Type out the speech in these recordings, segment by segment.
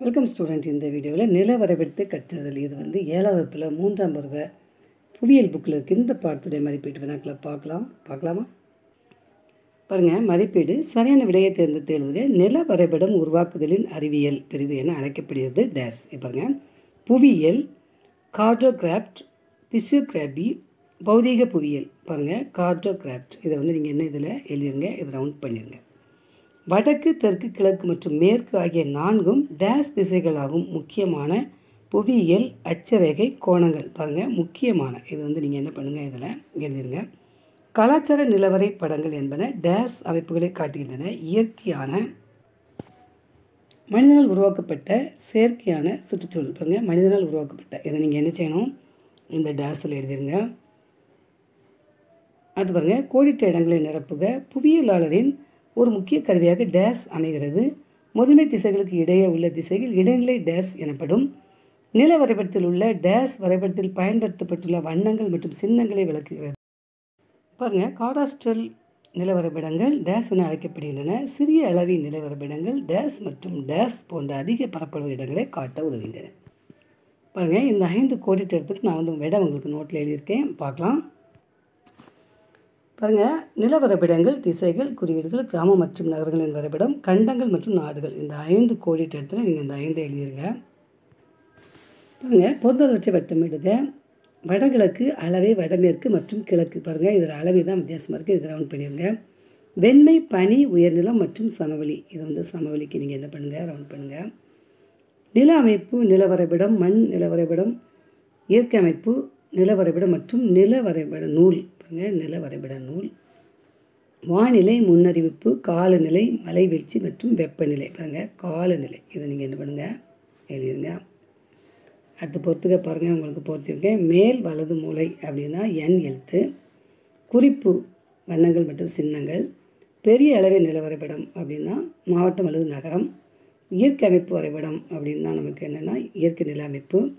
Welcome student இந்த வீடியோவில் நில வரைபடத்தை இது வந்து ஏழாவது வகுப்பில் மூன்றாம் பருவ புவியியல் புக்கில் இருக்குது இந்த பாட்டுடைய மதிப்பீட்டு வினாக்களை பார்க்கலாம். பார்க்கலாமா? பாருங்கள் மதிப்பீடு சரியான விடையை தேர்ந்தெடுத்து எழுதுக. நில வரைபடம் உருவாக்குதலின் அறிவியல் பிரிவு என அழைக்கப்படுகிறது டேஸ் பாருங்க. புவியியல் கார்டோகிராஃப்ட் பிசியோகிராபி பௌதீக புவியியல். பாருங்கள் கார்டோகிராஃப்ட் இதை வந்து நீங்கள் என்ன இதில் எழுதிருங்க. இதை ரவுண்ட் பண்ணிடுங்க வடக்கு தெற்கு கிழக்கு மற்றும் மேற்கு ஆகிய நான்கும் டேஸ் திசைகளாகும். முக்கியமான புவியியல் அச்சரேகை கோணங்கள். பாருங்கள் முக்கியமான. இது வந்து நீங்கள் என்ன பண்ணுங்கள் இதில் எழுதிருங்க. கலாச்சார நிலவரை படங்கள் என்பன டேஸ் அமைப்புகளை காட்டுகின்றன. இயற்கையான மனிதனால் உருவாக்கப்பட்ட செயற்கையான சுற்றுச்சூழல். பாருங்கள் மனிதனால் உருவாக்கப்பட்ட. இதை நீங்கள் என்ன செய்யணும்? இந்த டேஸில் எழுதிருங்க. அது பாருங்கள் கோடிட்ட இடங்களை நிரப்புக. புவியியலாளரின் ஒரு முக்கிய கருவியாக டேஸ் அமைகிறது. முதன்மை திசைகளுக்கு இடையே உள்ள திசையில் இடைநிலை டேஸ் எனப்படும். நில வரைபடத்தில் உள்ள டேஸ் வரைபடத்தில் பயன்படுத்தப்பட்டுள்ள வண்ணங்கள் மற்றும் சின்னங்களை விளக்குகிறது. பாருங்கள் காடாஸ்ட்ரல் நில வரைபடங்கள் டேஸ் என அழைக்கப்படுகின்றன. சிறிய அளவின் நில வரைபடங்கள் டேஸ் மற்றும் டேஸ் போன்ற அதிக பரப்பளவு இடங்களை காட்ட உதவுகின்றன. பாருங்கள் இந்த ஐந்து கோடிட்ட இடத்துக்கு நான் வந்து விட உங்களுக்கு நோட்டில் எழுதியிருக்கேன். பார்க்கலாம். பாருங்கள் நில வரைபடங்கள் திசைகள் குறியீடுகள் கிராமம் மற்றும் நகரங்களின் வரைபடம் கண்டங்கள் மற்றும் நாடுகள். இந்த ஐந்து கோடிட்டு இடத்துல நீங்கள் இந்த ஐந்து எழுதிருங்க. பாருங்கள் பொருந்ததை வச்சு வடகிழக்கு அளவை வடமேற்கு மற்றும் கிழக்கு. பாருங்கள் இதில் அளவை தான் வித்தியாசமாக இருக்குது இது ரவுண்ட் பண்ணிடுங்க வெண்மை பனி உயர்நிலம் மற்றும் சமவெளி. இது வந்து சமவெளிக்கு நீங்கள் என்ன பண்ணுங்கள் ரவுண்ட் பண்ணுங்கள் நில அமைப்பு நில வரைபடம் மண் நில வரைபடம் இயற்கை அமைப்பு நில வரைபடம் மற்றும் நில வரைபட நூல். பாருங்கள் நில வரைபட நூல். வானிலை முன்னறிவிப்பு காலநிலை மலைவீழ்ச்சி மற்றும் வெப்பநிலை. பாருங்கள் காலநிலை. இதை நீங்கள் என்ன பண்ணுங்கள் எழுதிருங்க. அடுத்து பொறுத்துக்க பாருங்கள் உங்களுக்கு பொறுத்திருக்கேன். மேல் வலது மூலை அப்படின்னா என் எழுத்து. குறிப்பு வண்ணங்கள் மற்றும் சின்னங்கள். பெரிய அளவை நில வரைபடம் அப்படின்னா மாவட்டம் அல்லது நகரம். இயற்கை அமைப்பு வரைபடம் அப்படின்னா நமக்கு என்னென்னா இயற்கை நில அமைப்பு.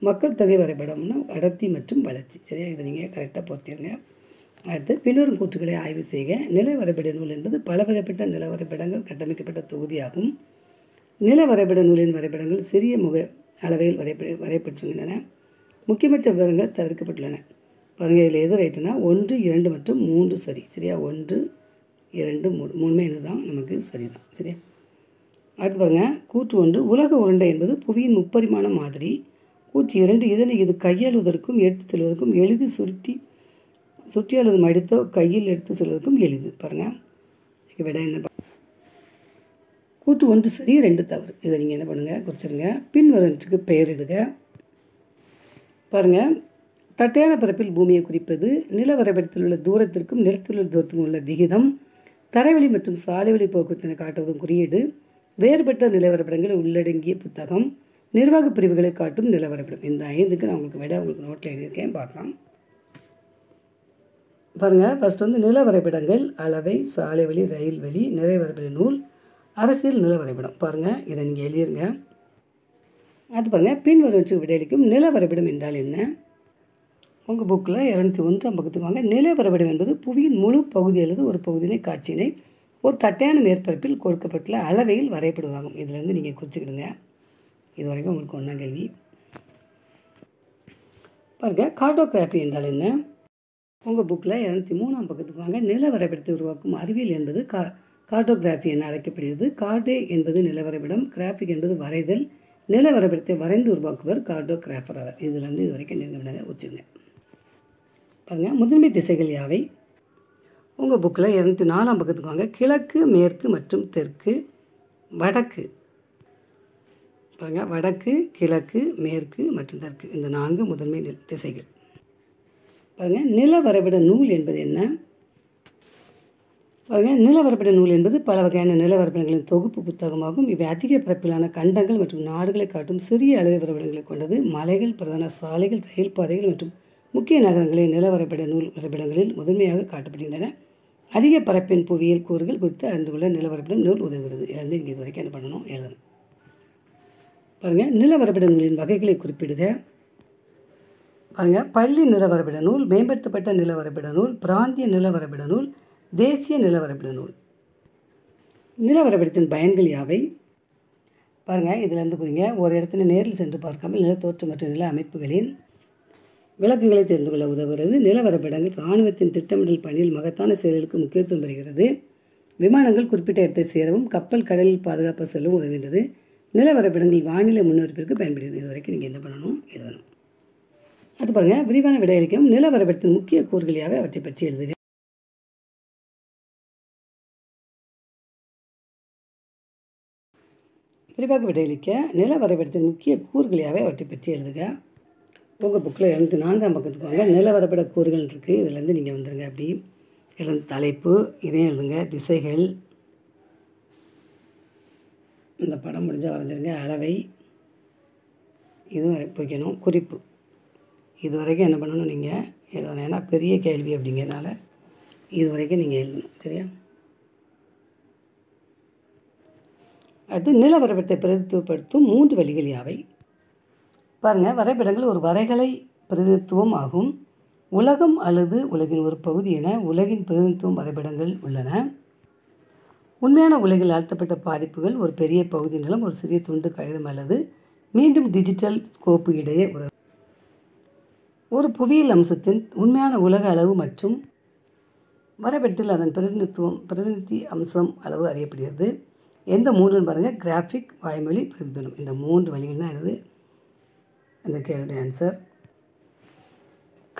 மக்கள் தொகை வரைபடம்னா அடர்த்தி மற்றும் வளர்ச்சி. சரியா? இதை நீங்கள் கரெக்டாக பொறுத்திருங்க. அடுத்து பின்வரும் கூற்றுகளை ஆய்வு செய்க. நில வரைபட நூல் என்பது பல வகைப்பட்ட நில வரைபடங்கள் கட்டமைக்கப்பட்ட தொகுதியாகும். நில வரைபட நூலின் வரைபடங்கள் சிறிய முக அளவில் வரைபட வரையப்பட்டிருக்கின்றன முக்கியமற்ற விவரங்கள் தவிர்க்கப்பட்டுள்ளன. பாருங்கள் இதில் எது ரைட்டுனா ஒன்று இரண்டு மற்றும் மூன்று சரி சரியா? ஒன்று இரண்டு மூணு மூணுமே இதுதான் நமக்கு சரிதான் சரியா? அடுத்து பாருங்கள் கூற்று ஒன்று உலக உருண்டை என்பது புவியின் முப்பரிமாண மாதிரி. கூற்று இரண்டு இதனை இது கையாளுவதற்கும் எடுத்து செல்வதற்கும் எளிது சுருட்டி சுற்றி அல்லது மடித்தோ கையில் எடுத்து செல்வதற்கும் எளிது. பாருங்கள் விட என்ன? கூற்று ஒன்று சரி ரெண்டு தவறு. இதை நீங்கள் என்ன பண்ணுங்கள் குறிச்சிருங்க. பின்வரத்துக்கு பெயரிடுக பாருங்கள் தட்டையான பரப்பில் பூமியை குறிப்பது நில வரைபடத்தில் உள்ள தூரத்திற்கும் நிலத்தில் உள்ள தூரத்துக்கும் உள்ள விகிதம் தரைவழி மற்றும் சாலைவழி போக்குவரத்தினை காட்டுவதும் குறியீடு வேறுபட்ட நிலவரைபடங்களை உள்ளடங்கிய புத்தகம் நிர்வாக பிரிவுகளை காட்டும் நிலவரைபடம் இந்த ஐந்துக்கு நான் உங்களுக்கு விட உங்களுக்கு நோட்டில் எழுதியிருக்கேன். பார்க்கலாம். பாருங்கள் ஃபஸ்ட் வந்து நில வரைபடங்கள் அளவை சாலை வழி ரயில் வழி நிறை வரைபட நூல் அரசியல் நில வரைபடம். பாருங்கள் இதை நீங்கள் எழுதிருங்க. அது பாருங்கள் பின் விடையளிக்கும் நில வரைபடம் என்றால் என்ன? உங்கள் புக்கில் இரநூத்தி ஒன்றாம் பக்கத்துக்கு வாங்க. நில வரைபடம் என்பது புவியின் முழு பகுதி அல்லது ஒரு பகுதியினை காட்சியினை ஒரு தட்டையான மேற்பரப்பில் கொடுக்கப்பட்டுள்ள அளவையில் வரைபடுவாகும் இதிலேருந்து நீங்கள் குறிச்சிக்கிடுங்க. இது வரைக்கும் உங்களுக்கு ஒன்றாம் கேள்வி. பாருங்கள் கார்டோகிராஃபி என்றால் என்ன? உங்கள் புக்கில் இரநூத்தி மூணாம் பக்கத்துக்கு வாங்க. நில வரைபடத்தை உருவாக்கும் அறிவியல் என்பது கா கார்டோகிராஃபி என அழைக்கப்படுகிறது. கார்டே என்பது நிலவரைபடம் கிராஃபிக் என்பது வரைதல். நில வரைபடத்தை வரைந்து உருவாக்குவர் கார்டோகிராஃபர் அவர். இதுலேருந்து இது வரைக்கும் நீங்கள் வச்சுங்க பாருங்கள் முதன்மை திசைகள் யாவை? உங்கள் புக்கில் இரநூத்தி நாலாம் பக்கத்துக்கு வாங்க. கிழக்கு மேற்கு மற்றும் தெற்கு வடக்கு. பாருங்கள் வடக்கு கிழக்கு மேற்கு மற்றும் தெற்கு. இந்த நான்கு முதன்மை திசைகள். பாருங்கள் நிலவரைபட நூல் என்பது என்ன? பாருங்கள் நிலவரைபட நூல் என்பது பல வகையான நிலவரைபடங்களின் தொகுப்பு புத்தகமாகும். இவை அதிக பரப்பிலான கண்டங்கள் மற்றும் நாடுகளை காட்டும் சிறிய அளவு வரைபடங்களை கொண்டது. மலைகள் பிரதான சாலைகள் ரயில் பாதைகள் மற்றும் முக்கிய நகரங்களின் நிலவரைபட நூல் வரைபடங்களில் முதன்மையாக காட்டப்படுகின்றன. அதிக பரப்பின் புவியியல் கூறுகள் குறித்து அறிந்து கொள்ள நிலவரப்பிடம் நூல் உதவுகிறது. எழுந்து இங்கே இது வரைக்கும் என்ன பண்ணணும்? எழுதணும். பாருங்கள் நில நூலின் வகைகளை குறிப்பிடுக. பாருங்கள் பள்ளி நிலவரப்பிட நூல் மேம்படுத்தப்பட்ட நிலவரப்பிட நூல் பிராந்திய நில நூல் தேசிய நிலவரப்பிட நூல். நிலவரைபடத்தின் பயன்கள் யாவை? பாருங்கள் இதிலேருந்து புரியுங்க. ஒரு இடத்துல நேரில் சென்று பார்க்காமல் நிலத்தோற்று மற்றும் நில அமைப்புகளின் விளக்குகளை தெரிந்து கொள்ள உதவுகிறது. நிலவரைபடங்கள் இராணுவத்தின் திட்டமிடல் பணியில் மகத்தான செயல்களுக்கு முக்கியத்துவம் பெறுகிறது. விமானங்கள் குறிப்பிட்ட இடத்தை சேரவும் கப்பல் கடலில் பாதுகாப்பாக செல்லவும் உதவுகின்றது. நிலவரைபடங்கள் வானிலை முன்னெடுப்பிற்கு பயன்படுகிறது. இது வரைக்கும் நீங்கள் என்ன பண்ணணும்? எழுதணும். அது பாருங்கள் விரிவான விடையளிக்கும் நிலவரைபடத்தின் முக்கிய கூறுகளையாகவே அவற்றை பற்றி எழுதுக. விரிவாக விடையளிக்க நில வரைபடத்தின் முக்கிய கூறுகளையாகவே அவற்றை பற்றி எழுதுக. உங்கள் புக்கில் இருந்து நான்காம் பக்கத்துக்கு வாங்க. நில வரைபட கூறுகள் இருக்குது இதுலேருந்து நீங்கள் வந்துடுங்க அப்படி. இதில் வந்து தலைப்பு இதையும் எழுதுங்க. திசைகள். இந்த படம் முடிஞ்சால் வரைஞ்சிருங்க. அளவை. இதுவும் வரை வைக்கணும் குறிப்பு. இது வரைக்கும் என்ன பண்ணணும் நீங்கள் எழுதணும். ஏன்னா பெரிய கேள்வி அப்படிங்கிறனால இது வரைக்கும் நீங்கள் எழுதணும். சரியா? அது நில வரைபடத்தை பிரதித்துவப்படுத்தும் மூன்று வழிகள் யாவை? பாருங்கள் வரைபடங்கள் ஒரு வரைகலை பிரதிநிதித்துவம் ஆகும். உலகம் அல்லது உலகின் ஒரு பகுதி என உலகின் பிரதிநிதித்துவம் வரைபடங்கள் உள்ளன. உண்மையான உலகில் அழுத்தப்பட்ட பாதிப்புகள் ஒரு பெரிய பகுதி நிலம் ஒரு சிறிய துண்டு காகிதம் அல்லது மீண்டும் டிஜிட்டல் ஸ்கோப்பு இடையே உறவு. ஒரு புவியியல் அம்சத்தின் உண்மையான உலக அளவு மற்றும் வரைபடத்தில் அதன் பிரதிநிதித்துவம் பிரதிநிதி அம்சம் அளவு அறியப்படுகிறது. எந்த மூன்றுன்னு பாருங்கள் கிராஃபிக் வாய்மொழி பிரதிபலம் இந்த மூன்று வழிகள் தான் எனது அந்த கேள்வியுடைய ஆன்சர்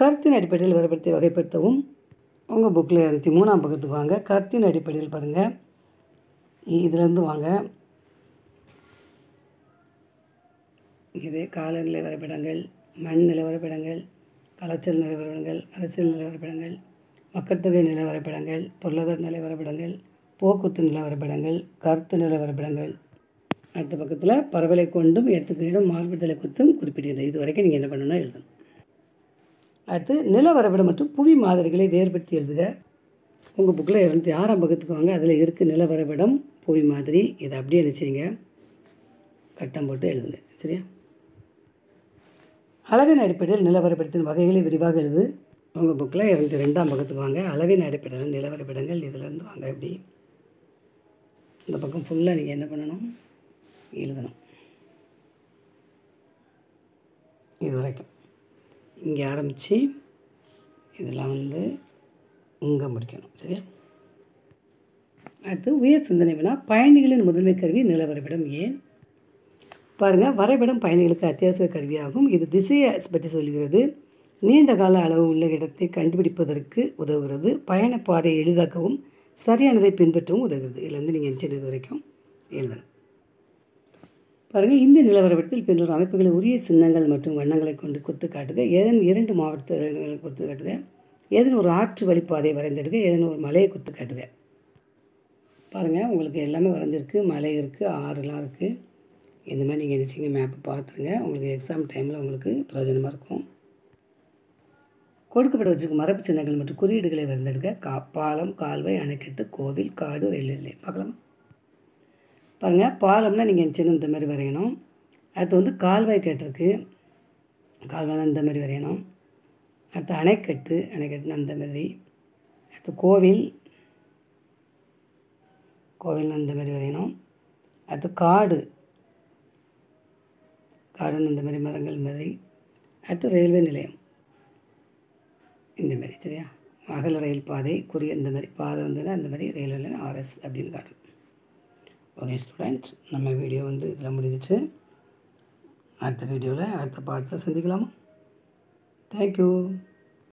கருத்தின் அடிப்படையில் வரைபடத்தை வகைப்படுத்தவும். உங்கள் புக்கில் இரநூத்தி மூணாம் பக்கத்துக்கு வாங்க. கருத்தின் அடிப்படையில் பாருங்கள் இதிலேருந்து வாங்க. இது காலநிலை வரைபடங்கள் மண் நிலை வரைபடங்கள் கலாச்சார நிலவரப்படங்கள் அரசியல் நிலவரப்படங்கள் மக்கட்தொகை மக்கள் தொகை பொருளாதார நிலவரப்படங்கள் போக்குவரத்து நிலவரப்படங்கள் கருத்து நிலவரப்படங்கள். அடுத்த பக்கத்தில் பரவலை கொண்டும் இடத்துக்கு மாறுபடுதலை குறித்தும் குறிப்பிடுகிறது இது வரைக்கும் நீங்கள் என்ன பண்ணணும்னா எழுதணும். அடுத்து நிலவரைபடம் மற்றும் புவி மாதிரிகளை வேறுபடுத்தி எழுதுக. உங்கள் புக்கில் இரநூத்தி ஆறாம் பக்கத்துக்கு வாங்க. அதில் இருக்குது நிலவரைபடம் புவி மாதிரி. இதை அப்படியே நினச்சிங்க கட்டம் போட்டு எழுதுங்க. சரியா? அளவின் அடிப்படையில் நிலவரப்படுத்தின் வகைகளை விரிவாக எழுது. உங்கள் புக்கில் இரநூத்தி ரெண்டாம் பக்கத்துக்கு வாங்க. அளவின் அடிப்படையில் நிலவரப்படங்கள். இதிலேருந்து வாங்க இப்படி. இந்த பக்கம் ஃபுல்லாக நீங்கள் என்ன பண்ணணும்? எழுதணும். இது வரைக்கும். இங்கே ஆரம்பித்து இதெல்லாம் வந்து இங்கே முடிக்கணும். சரியா? அடுத்து உயர் சிந்தனை வினா பயணிகளின் முதன்மை கருவி நிலவரப்படம். ஏன்? பாருங்கள் வரைபடம் பயணிகளுக்கு அத்தியாவசிய கருவியாகும். இது திசையை பற்றி சொல்கிறது. நீண்ட கால அளவு உள்ள இடத்தை கண்டுபிடிப்பதற்கு உதவுகிறது. பயணப்பாதையை எளிதாக்கவும் சரியானதை பின்பற்றவும் உதவுகிறது. இதுலேருந்து நீங்கள் எந்த இது வரைக்கும் எழுதணும் பாருங்கள் இந்த நிலவரப்படத்தில் பின்வரும் அமைப்புகளை உரிய சின்னங்கள் மற்றும் வண்ணங்களை கொண்டு குத்து காட்டுக. ஏதேனும் இரண்டு மாவட்டங்களை குத்து காட்டுக. ஏதேனும் ஒரு ஆற்று வழிப்பாதையை வரைந்தெடுக்க ஏதேனும் ஒரு மலையை குத்து காட்டுக. பாருங்கள் உங்களுக்கு எல்லாமே வரைஞ்சிருக்கு. மலை இருக்குது ஆறுலாம் இருக்குது இந்த மாதிரி நீங்கள் நினச்சிங்க மேப்பை பார்த்துருங்க உங்களுக்கு எக்ஸாம் டைமில் உங்களுக்கு பிரயோஜனமாக இருக்கும். கொடுக்கப்பட்ட வச்சுக்கு மரபு சின்னங்கள் மற்றும் குறியீடுகளை வரைந்தெடுக்க கா பாலம் கால்வாய் அணைக்கட்டு கோவில் காடு ரயில்வே நிலையம். பார்க்கலாமா. பாருங்கள் பாலம்னா நீங்கள் சின்ன இந்த மாதிரி வரையணும். அடுத்து வந்து கால்வாய் கேட்டிருக்கு கால்வாய்னா இந்த மாதிரி வரையணும். அடுத்து அணைக்கட்டு அணைக்கட்டுனா அந்த மாதிரி. அடுத்து கோவில். கோவில் அந்த மாதிரி வரையணும். அடுத்து காடு. கார்டன் இந்த மாதிரி மரங்கள் மாதிரி. அடுத்து ரயில்வே நிலையம். இந்த மாதிரி சரியா? அகல ரயில் பாதை குறிய இந்த மாதிரி பாதை வந்துன்னா அந்த மாதிரி ரயில்வே நிலையம் ஆர்எஸ் அப்படின்னு காட்டும். ஓகே ஸ்டூடெண்ட்ஸ் நம்ம வீடியோ வந்து இதில் முடிஞ்சிச்சு. அடுத்த வீடியோவில் அடுத்த பாடத்தில் சந்திக்கலாமா? தேங்க்யூ